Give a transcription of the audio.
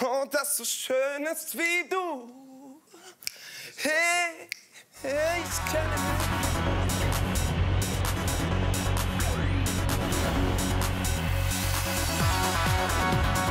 Oh, das so schön ist wie du. Hey, hey, ich kenne mich. Thank